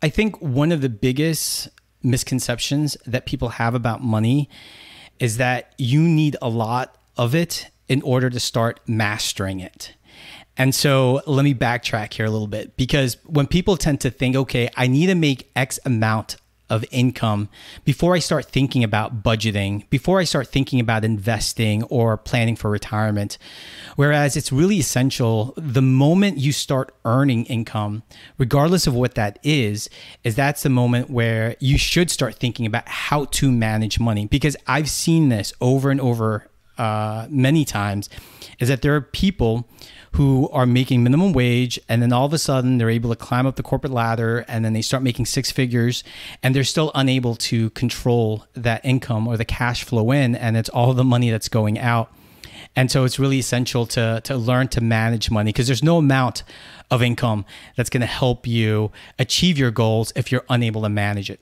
I think one of the biggest misconceptions that people have about money is that you need a lot of it in order to start mastering it. And so let me backtrack here a little bit because when people tend to think, okay, I need to make X amount of income before I start thinking about budgeting, before I start thinking about investing or planning for retirement. Whereas it's really essential the moment you start earning income, regardless of what that is, is that's the moment where you should start thinking about how to manage money. Because I've seen this over and over uh, many times, is that there are people who are making minimum wage and then all of a sudden they're able to climb up the corporate ladder and then they start making six figures and they're still unable to control that income or the cash flow in and it's all the money that's going out. And so it's really essential to to learn to manage money because there's no amount of income that's going to help you achieve your goals if you're unable to manage it